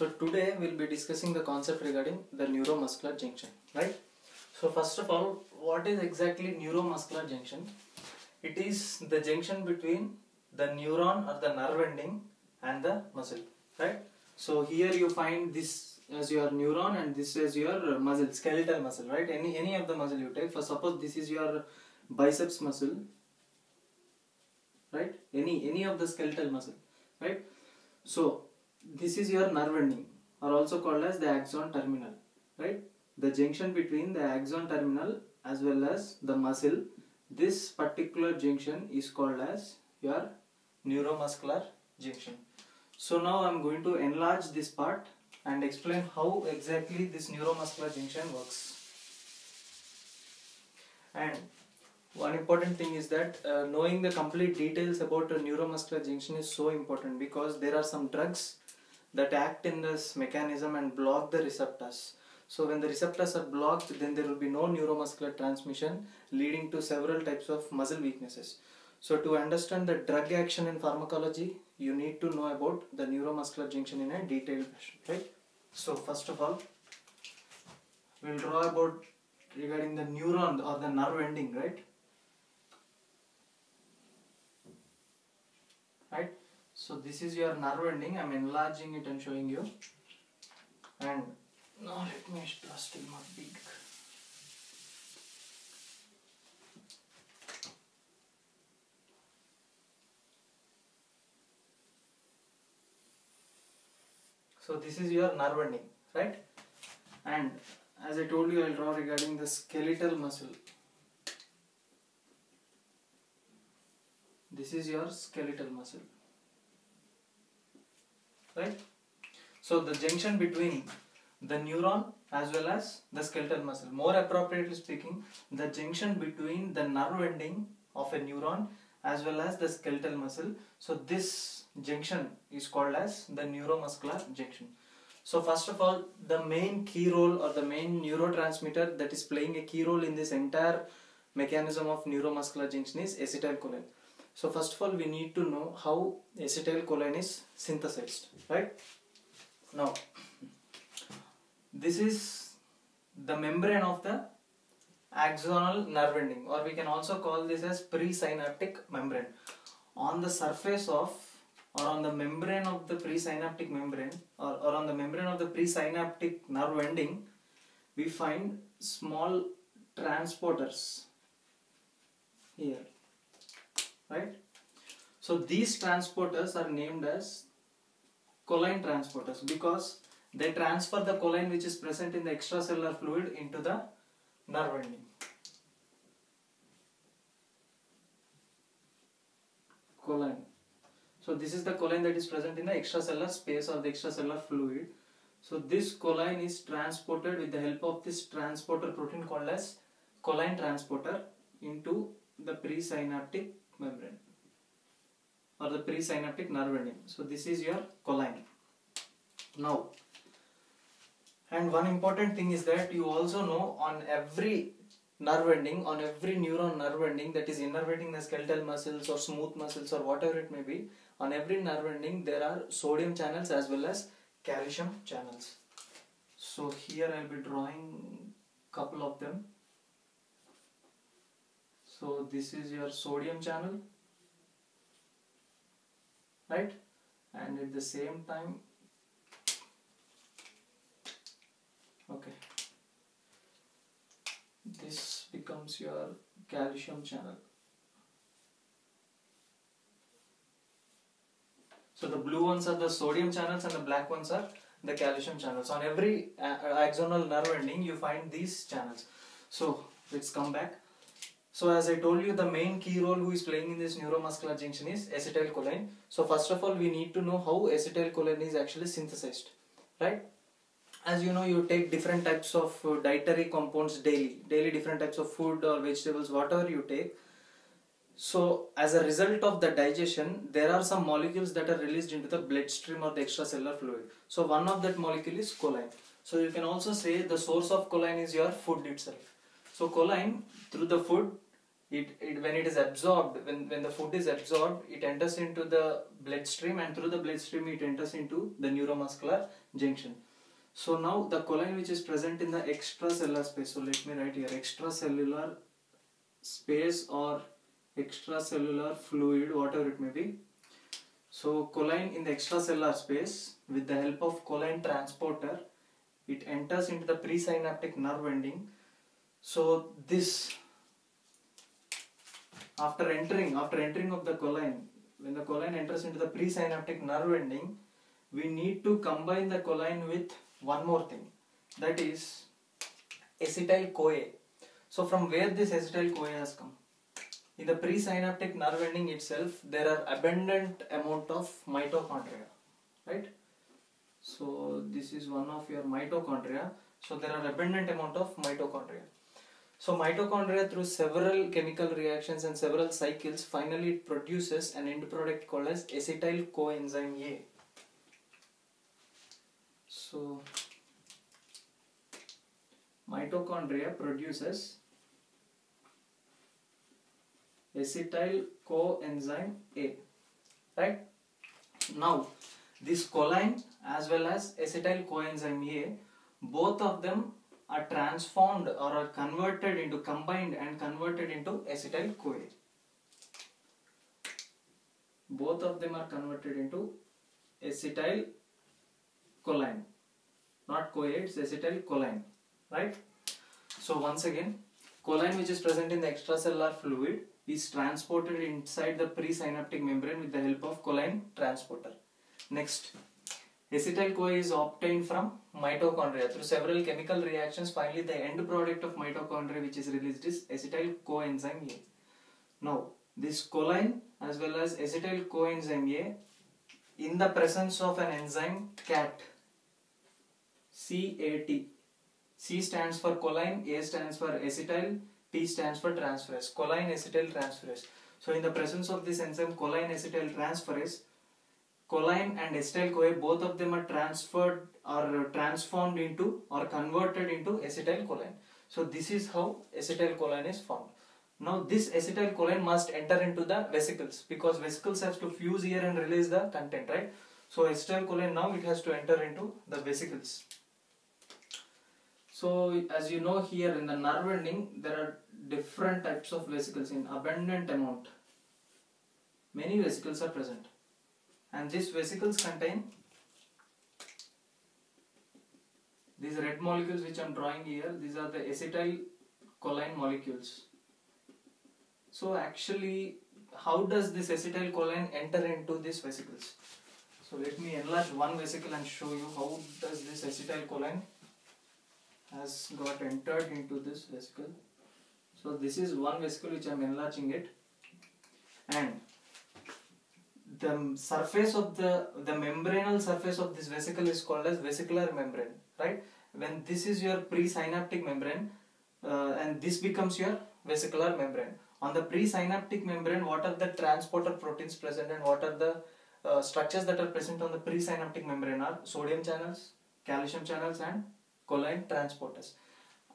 So today we'll be discussing the concept regarding the neuromuscular junction, right? So first of all, what is exactly neuromuscular junction? It is the junction between the neuron or the nerve ending and the muscle, right? So here you find this as your neuron and this is your muscle, skeletal muscle, right? Any any of the muscle you take. For suppose this is your biceps muscle, right? Any any of the skeletal muscle, right? So this is your nerve ending or also called as the axon terminal, right? The junction between the axon terminal as well as the muscle. This particular junction is called as your neuromuscular junction. So now I'm going to enlarge this part and explain how exactly this neuromuscular junction works. And one important thing is that uh, knowing the complete details about a neuromuscular junction is so important because there are some drugs that act in this mechanism and block the receptors. So when the receptors are blocked, then there will be no neuromuscular transmission leading to several types of muscle weaknesses. So to understand the drug action in pharmacology, you need to know about the neuromuscular junction in a detailed fashion, right? So first of all, we'll draw about regarding the neuron or the nerve ending, right? right so this is your nerve ending. I'm enlarging it and showing you. And now let me draw still more big. So this is your nerve ending right? And as i told you i'll draw regarding the skeletal muscle. This is your skeletal muscle right? So the junction between the neuron as well as the skeletal muscle. More appropriately speaking the junction between the nerve ending of a neuron as well as the skeletal muscle. So this junction is called as the neuromuscular junction. So first of all the main key role or the main neurotransmitter that is playing a key role in this entire mechanism of neuromuscular junction is acetylcholine so first of all, we need to know how acetylcholine is synthesized, right? Now, this is the membrane of the axonal nerve ending, or we can also call this as presynaptic membrane. On the surface of, or on the membrane of the presynaptic membrane, or, or on the membrane of the presynaptic nerve ending, we find small transporters here right? So these transporters are named as choline transporters because they transfer the choline which is present in the extracellular fluid into the nerve ending. Choline so this is the choline that is present in the extracellular space or the extracellular fluid. So this choline is transported with the help of this transporter protein called as choline transporter into the presynaptic membrane or the presynaptic nerve ending. So this is your choline. Now, and one important thing is that you also know on every nerve ending, on every neuron nerve ending that is innervating the skeletal muscles or smooth muscles or whatever it may be, on every nerve ending there are sodium channels as well as calcium channels. So here I will be drawing a couple of them so this is your sodium channel right? And at the same time okay. This becomes your calcium channel. So the blue ones are the sodium channels and the black ones are the calcium channels. On every uh, axonal nerve ending you find these channels. So let's come back so as I told you, the main key role who is playing in this neuromuscular junction is acetylcholine. So first of all, we need to know how acetylcholine is actually synthesized, right? As you know, you take different types of uh, dietary compounds daily, daily different types of food or vegetables, whatever you take. So as a result of the digestion, there are some molecules that are released into the bloodstream or the extracellular fluid. So one of that molecule is choline. So you can also say the source of choline is your food itself. So choline through the food, it, it when it is absorbed, when, when the food is absorbed, it enters into the bloodstream and through the bloodstream it enters into the neuromuscular junction. So now the choline which is present in the extracellular space. So let me write here extracellular space or extracellular fluid, whatever it may be. So choline in the extracellular space with the help of choline transporter, it enters into the presynaptic nerve ending. So this after entering after entering of the choline when the choline enters into the presynaptic nerve ending we need to combine the choline with one more thing that is acetyl CoA. So from where this acetyl CoA has come? In the presynaptic nerve ending itself, there are abundant amount of mitochondria, right? So this is one of your mitochondria. So there are abundant amount of mitochondria. So mitochondria through several chemical reactions and several cycles finally it produces an end product called as acetyl coenzyme A. So mitochondria produces acetyl coenzyme A. Right? Now this choline as well as acetyl coenzyme A both of them are transformed or are converted into combined and converted into acetyl CoA. Both of them are converted into acetyl choline. Not CoA, it's acetyl choline. Right? So once again, choline which is present in the extracellular fluid is transported inside the presynaptic membrane with the help of choline transporter. Next, acetyl CoA is obtained from mitochondria through several chemical reactions. Finally, the end product of mitochondria which is released is acetyl coenzyme A. Now, this choline as well as acetyl coenzyme A in the presence of an enzyme CAT CAT C stands for choline, A stands for acetyl, T stands for transferase. Choline acetyl transferase. So in the presence of this enzyme choline acetyl transferase, choline and acetyl CoA both of them are transferred or transformed into or converted into acetyl choline. So this is how acetyl choline is formed. Now this acetyl choline must enter into the vesicles because vesicles have to fuse here and release the content, right? So acetyl choline now it has to enter into the vesicles. So as you know here in the nerve ending there are different types of vesicles in abundant amount. Many vesicles are present and these vesicles contain these red molecules which I am drawing here these are the acetyl choline molecules. So actually how does this acetyl choline enter into these vesicles? So let me enlarge one vesicle and show you how does this acetyl choline has got entered into this vesicle. So this is one vesicle which I am enlarging it and the surface of the the membranal surface of this vesicle is called as vesicular membrane right? When this is your presynaptic membrane uh, and this becomes your vesicular membrane. On the presynaptic membrane what are the transporter proteins present and what are the uh, structures that are present on the presynaptic membrane are sodium channels calcium channels and choline transporters.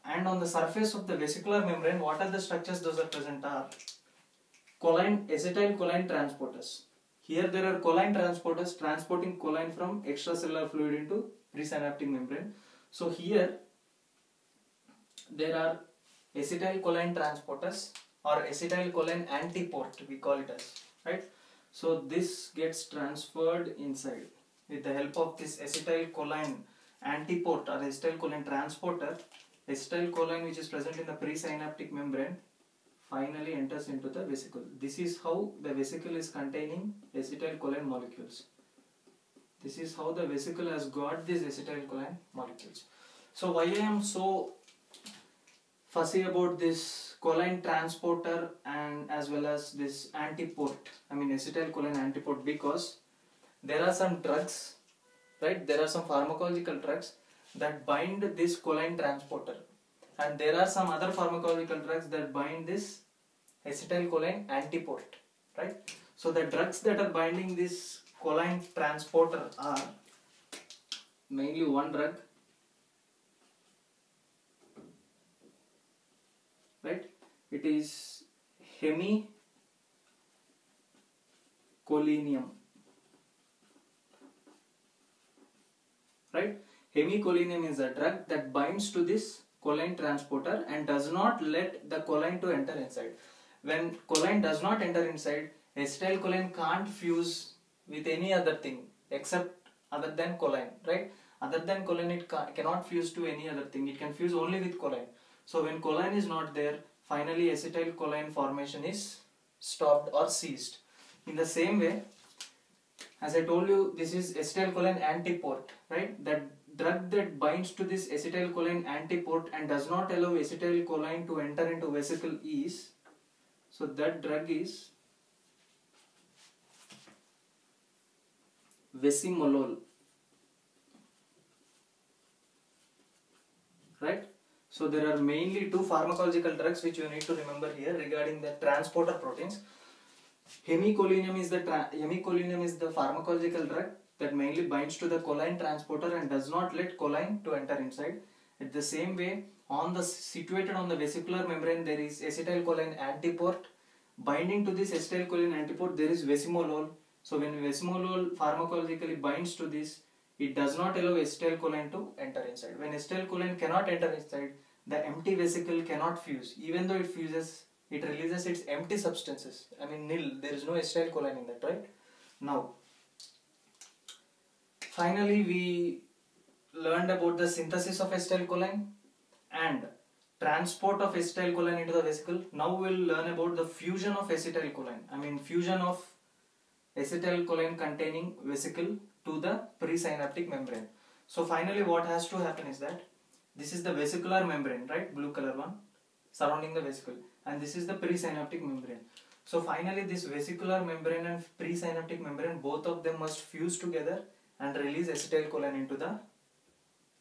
And on the surface of the vesicular membrane what are the structures those are present are? Choline acetyl choline transporters here there are choline transporters transporting choline from extracellular fluid into presynaptic membrane. So here there are acetylcholine transporters or acetylcholine antiport we call it as right? So this gets transferred inside. With the help of this acetylcholine antiport or acetylcholine transporter, acetylcholine which is present in the presynaptic membrane finally enters into the vesicle. This is how the vesicle is containing acetylcholine molecules. This is how the vesicle has got these acetylcholine molecules. So why I am so fussy about this choline transporter and as well as this antiport, I mean acetylcholine antiport because there are some drugs right there are some pharmacological drugs that bind this choline transporter and there are some other pharmacological drugs that bind this acetylcholine antiport right? So the drugs that are binding this choline transporter are mainly one drug right? It is hemicholinium, right? Hemicholinium is a drug that binds to this choline transporter and does not let the choline to enter inside. When choline does not enter inside, acetylcholine can't fuse with any other thing except other than choline, right? Other than choline, it ca- cannot fuse to any other thing. It can fuse only with choline. So when choline is not there, finally acetylcholine formation is stopped or ceased. In the same way, as I told you, this is acetylcholine antiport, right? That drug that binds to this acetylcholine antiport and does not allow acetylcholine to enter into vesicle is, so that drug is vesamicol, right? So there are mainly two pharmacological drugs which you need to remember here regarding the transporter proteins. Hemicholinium is the hemicholinium is the pharmacological drug that mainly binds to the choline transporter and does not let choline to enter inside. At the same way, on the situated on the vesicular membrane there is acetylcholine antiport. Binding to this acetylcholine antiport there is vesamicol. So when vesamicol pharmacologically binds to this, it does not allow acetylcholine to enter inside. When acetylcholine cannot enter inside, the empty vesicle cannot fuse. Even though it fuses, it releases its empty substances. I mean nil. There is no acetylcholine in that, right? Now, finally we learned about the synthesis of acetylcholine and transport of acetylcholine into the vesicle. Now we'll learn about the fusion of acetylcholine. I mean fusion of acetylcholine containing vesicle to the presynaptic membrane. So finally what has to happen is that this is the vesicular membrane, right? Blue color one surrounding the vesicle and this is the presynaptic membrane. So finally this vesicular membrane and presynaptic membrane both of them must fuse together and release acetylcholine into the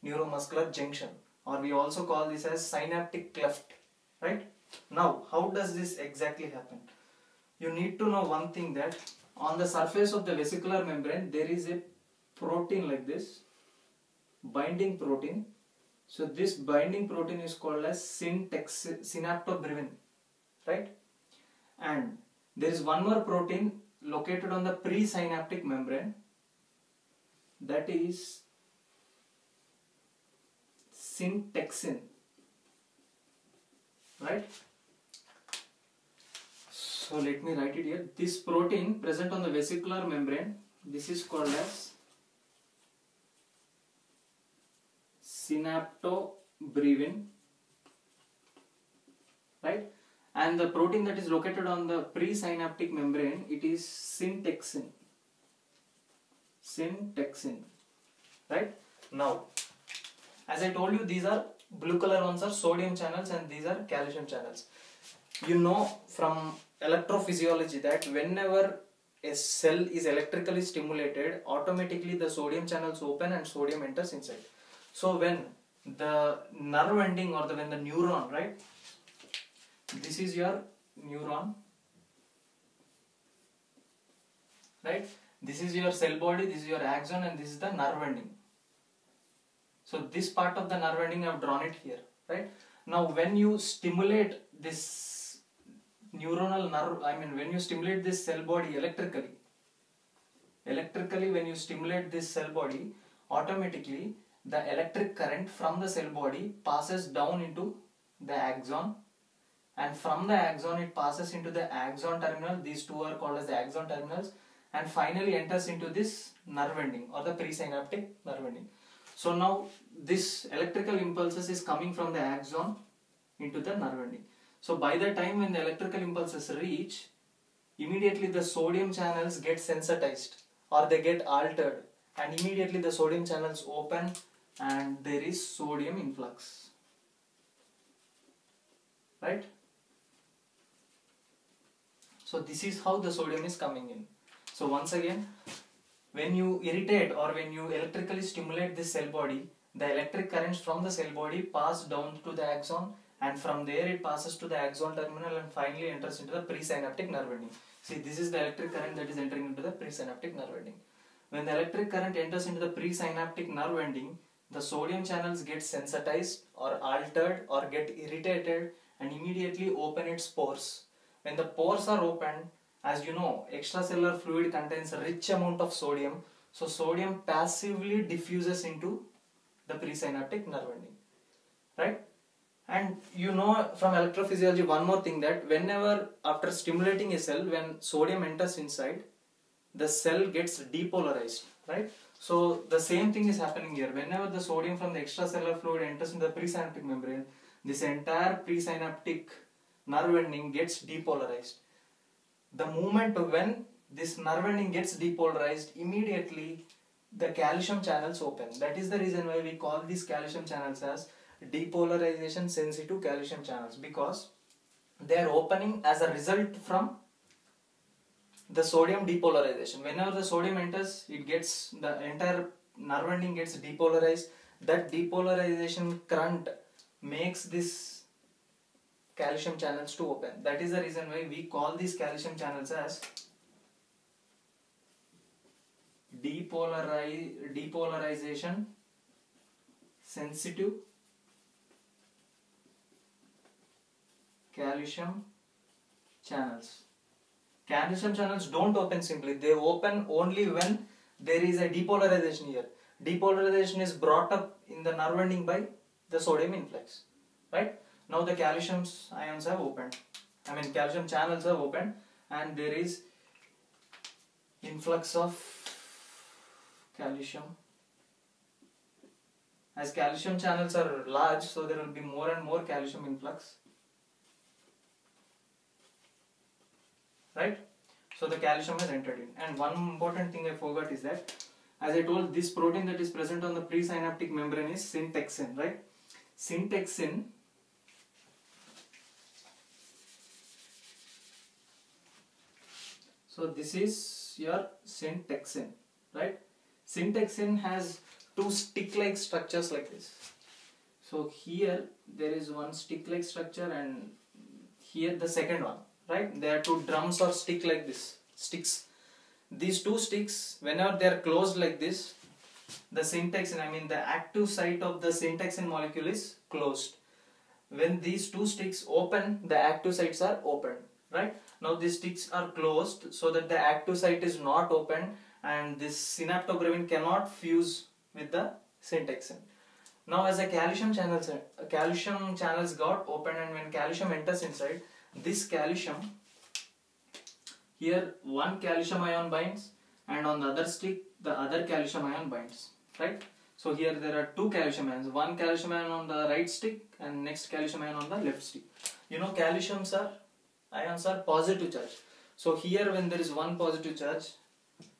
neuromuscular junction. Or we also call this as synaptic cleft right? Now how does this exactly happen? You need to know one thing that on the surface of the vesicular membrane there is a protein like this binding protein. So this binding protein is called as syntax right? And there is one more protein located on the presynaptic membrane that is syntaxin right? So let me write it here. This protein present on the vesicular membrane this is called as synaptobrevin right? And the protein that is located on the presynaptic membrane it is syntaxin syntaxin right? Now as i told you these are blue color ones are sodium channels and these are calcium channels. You know from electrophysiology that whenever a cell is electrically stimulated automatically the sodium channels open and sodium enters inside. So when the nerve ending or the when the neuron right? This is your neuron right this is your cell body this is your axon and this is the nerve ending. So this part of the nerve ending i have drawn it here right? Now when you stimulate this neuronal nerve i mean when you stimulate this cell body electrically electrically when you stimulate this cell body automatically the electric current from the cell body passes down into the axon and from the axon it passes into the axon terminal. These two are called as the axon terminals and finally enters into this nerve ending or the presynaptic nerve ending. So now this electrical impulses is coming from the axon into the nerve ending. So by the time when the electrical impulses reach immediately the sodium channels get sensitized or they get altered and immediately the sodium channels open and there is sodium influx. Right? So this is how the sodium is coming in so once again when you irritate or when you electrically stimulate this cell body the electric currents from the cell body pass down to the axon and from there it passes to the axon terminal and finally enters into the presynaptic nerve ending. See this is the electric current that is entering into the presynaptic nerve ending. When the electric current enters into the presynaptic nerve ending the sodium channels get sensitized or altered or get irritated and immediately open its pores. When the pores are opened as you know extracellular fluid contains a rich amount of sodium So sodium passively diffuses into the presynaptic nerve ending, right? And you know from electrophysiology one more thing that whenever after stimulating a cell, when sodium enters inside, the cell gets depolarized, right? So the same thing is happening here. Whenever the sodium from the extracellular fluid enters in the presynaptic membrane, this entire presynaptic nerve ending gets depolarized. The moment when this nerve ending gets depolarized, immediately the calcium channels open. That is the reason why we call these calcium channels as depolarization sensitive calcium channels because they are opening as a result from the sodium depolarization. Whenever the sodium enters, it gets the entire nerve ending gets depolarized. That depolarization current makes this calcium channels to open. That is the reason why we call these calcium channels as depolarize, depolarization sensitive calcium channels. Calcium channels don't open simply, they open only when there is a depolarization here. Depolarization is brought up in the nerve ending by the sodium influx, right? Now the calcium ions have opened, I mean calcium channels have opened, and there is influx of calcium. As calcium channels are large, so there will be more and more calcium influx. right so the calcium has entered in and one important thing i forgot is that as i told this protein that is present on the presynaptic membrane is syntaxin right syntaxin so this is your syntaxin right? Syntaxin has two stick like structures like this. So here there is one stick like structure and here the second one right? There are two drums or stick like this sticks. These two sticks whenever they are closed like this the syntaxin i mean the active site of the syntaxin molecule is closed. When these two sticks open the active sites are open right? Now these sticks are closed so that the active site is not open and this synaptobrevin cannot fuse with the syntaxin. Now as a calcium channels calcium channels got open and when calcium enters inside this calcium here one calcium ion binds and on the other stick the other calcium ion binds right? So here there are two calcium ions one calcium ion on the right stick and next calcium ion on the left stick. You know calciums are ions are positive charge so here when there is one positive charge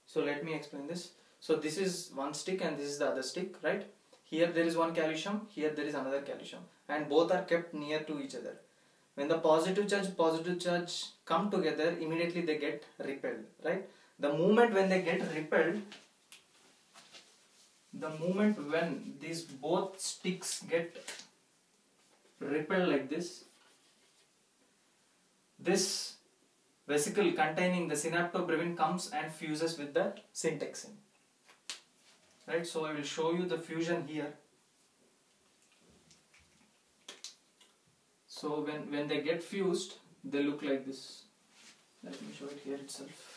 so let me explain this. So this is one stick and this is the other stick right? Here there is one calcium here there is another calcium. And both are kept near to each other. When the positive charge positive charge come together immediately they get repelled right? The moment when they get repelled the moment when these both sticks get repelled like this this vesicle containing the synaptobrevin comes and fuses with the syntaxin right so i will show you the fusion here So when, when they get fused, they look like this. Let me show it here itself.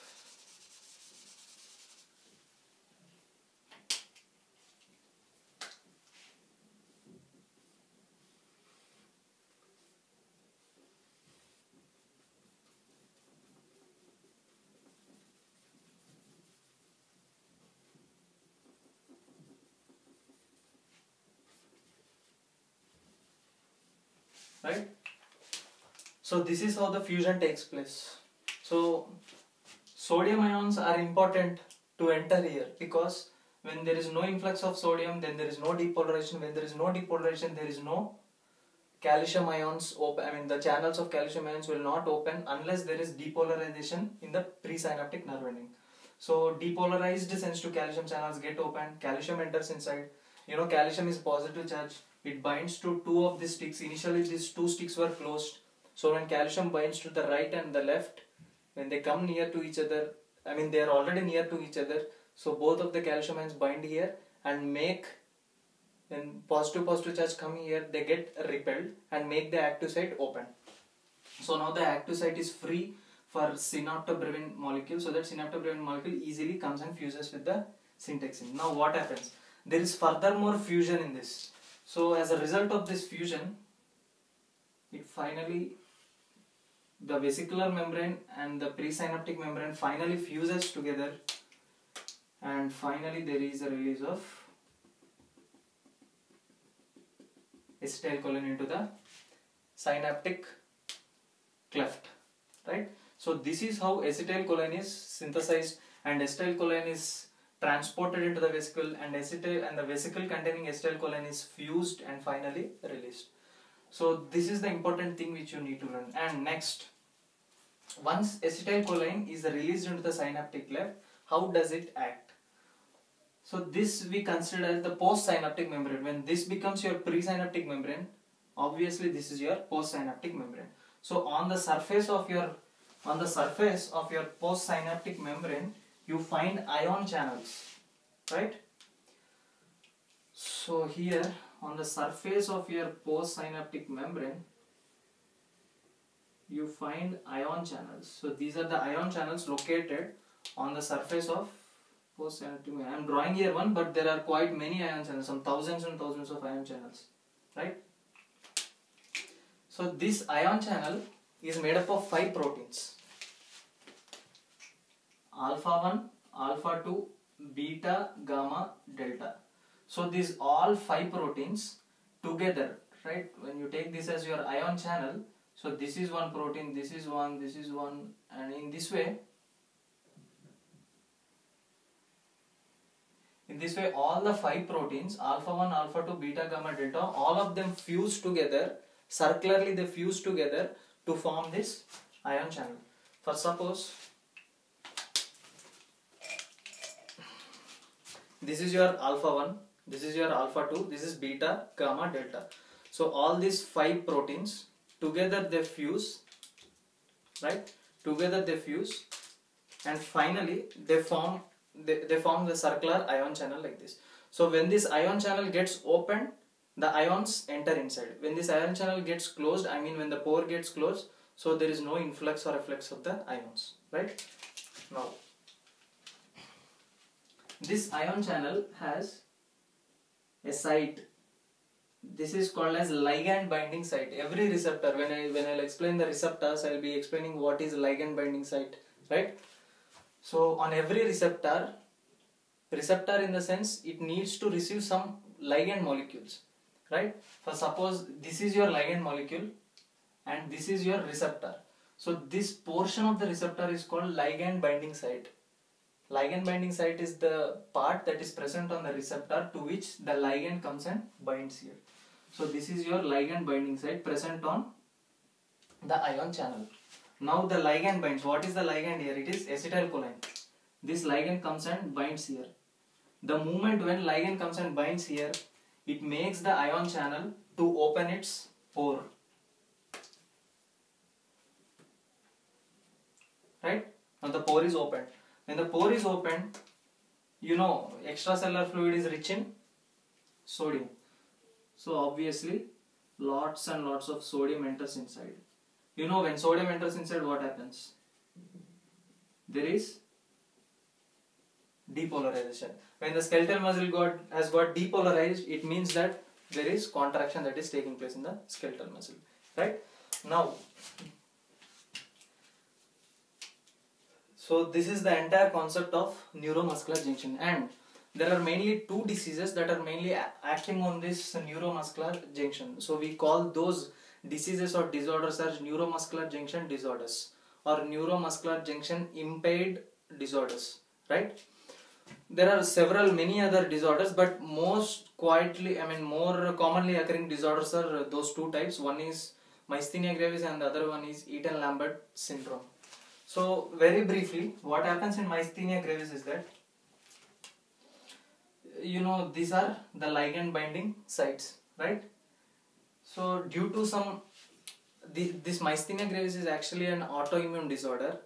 Right? So this is how the fusion takes place. So sodium ions are important to enter here because when there is no influx of sodium then there is no depolarization. When there is no depolarization there is no calcium ions open i mean the channels of calcium ions will not open unless there is depolarization in the presynaptic nerve ending. So depolarized sensitive calcium channels get open calcium enters inside. You know calcium is positive charge it binds to two of the sticks initially these two sticks were closed so when calcium binds to the right and the left when they come near to each other i mean they are already near to each other so both of the calcium ions bind here and make when positive positive charge come here they get repelled and make the active site open so now the active site is free for synaptobrevin molecule so that synaptobrevin molecule easily comes and fuses with the syntaxin. Now what happens? There is furthermore fusion in this. So as a result of this fusion, it finally the vesicular membrane and the presynaptic membrane finally fuses together and finally there is a release of acetylcholine into the synaptic cleft right? So this is how acetylcholine is synthesized and acetylcholine is transported into the vesicle and acetyl and the vesicle containing acetylcholine is fused and finally released so this is the important thing which you need to learn and next once acetylcholine is released into the synaptic cleft how does it act so this we consider as the postsynaptic membrane. When this becomes your presynaptic membrane, obviously this is your postsynaptic membrane. So on the surface of your on the surface of your postsynaptic membrane, you find ion channels, right? So here on the surface of your postsynaptic membrane, you find ion channels. So these are the ion channels located on the surface of post synaptic I am drawing here one, but there are quite many ion channels, some thousands and thousands of ion channels, right? So this ion channel is made up of five proteins: alpha one, alpha two, beta, gamma, delta. So these all five proteins together, right? When you take this as your ion channel, so this is one protein, this is one, this is one, and in this way In this way, all the five proteins, alpha 1, alpha 2, beta, gamma, delta, all of them fuse together, circularly they fuse together to form this ion channel. For suppose, this is your alpha 1, this is your alpha 2, this is beta, gamma, delta. So all these five proteins together they fuse, right? Together they fuse and finally they form they, they form the circular ion channel like this. So when this ion channel gets opened, the ions enter inside. When this ion channel gets closed, I mean when the pore gets closed, so there is no influx or efflux of the ions, right? Now, this ion channel has a site. This is called as ligand binding site. Every receptor, when I when I'll explain the receptors, I'll be explaining what is ligand binding site, right? So on every receptor, receptor in the sense it needs to receive some ligand molecules, right? For suppose this is your ligand molecule and this is your receptor. So this portion of the receptor is called ligand binding site. Ligand binding site is the part that is present on the receptor to which the ligand comes and binds here. So this is your ligand binding site present on the ion channel. Now the ligand binds. What is the ligand here? It is acetylcholine. This ligand comes and binds here. The moment when ligand comes and binds here, it makes the ion channel to open its pore. Right? Now the pore is open. When the pore is open, you know extracellular fluid is rich in sodium. So obviously lots and lots of sodium enters inside. You know when sodium enters inside what happens? There is depolarization. When the skeletal muscle got has got depolarized it means that there is contraction that is taking place in the skeletal muscle. Right? Now so this is the entire concept of neuromuscular junction. And there are mainly two diseases that are mainly acting on this neuromuscular junction. So we call those diseases or disorders as neuromuscular junction disorders or neuromuscular junction impaired disorders right? There are several many other disorders but most quietly i mean more commonly occurring disorders are those two types. One is myasthenia gravis and the other one is Eaton-Lambert syndrome so very briefly what happens in myasthenia gravis is that you know these are the ligand binding sites right so due to some this myasthenia gravis is actually an autoimmune disorder.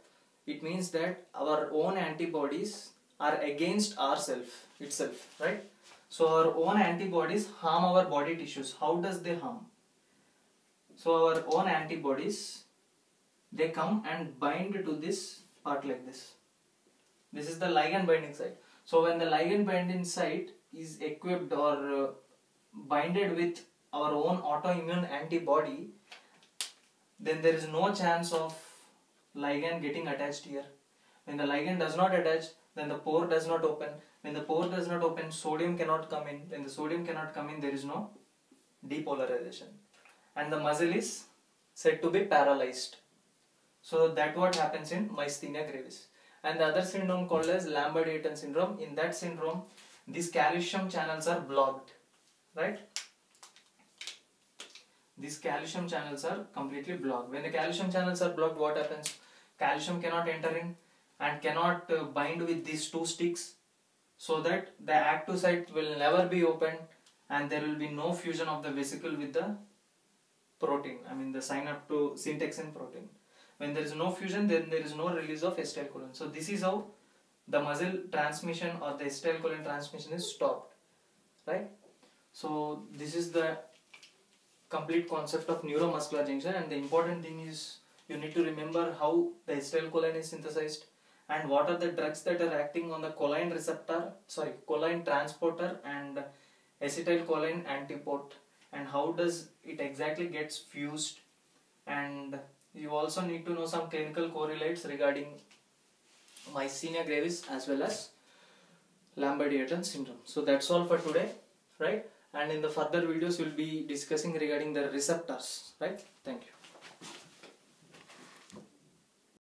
It means that our own antibodies are against ourself itself, right? So our own antibodies harm our body tissues. How does they harm? So our own antibodies they come and bind to this part like this. This is the ligand binding site. So when the ligand binding site is equipped or uh, binded with our own autoimmune antibody, then there is no chance of ligand getting attached here. When the ligand does not attach, then the pore does not open. When the pore does not open, sodium cannot come in. When the sodium cannot come in, there is no depolarization. And the muscle is said to be paralyzed. So that what happens in myasthenia gravis. And the other syndrome called as Lambert-Eaton syndrome. In that syndrome, these calcium channels are blocked, right? These calcium channels are completely blocked. When the calcium channels are blocked, what happens? Calcium cannot enter in and cannot uh, bind with these two sticks so that the active site will never be opened and there will be no fusion of the vesicle with the protein. I mean the synapto syntaxin protein. When there is no fusion, then there is no release of acetylcholine. So this is how the muscle transmission or the acetylcholine transmission is stopped, right? So this is the complete concept of neuromuscular junction and the important thing is you need to remember how the acetylcholine is synthesized and what are the drugs that are acting on the choline receptor, sorry, choline transporter and acetylcholine antiport and how does it exactly gets fused and you also need to know some clinical correlates regarding myasthenia gravis as well as Lambert-Eaton syndrome. So that's all for today, right? And in the further videos, we'll be discussing regarding the receptors, right? Thank you.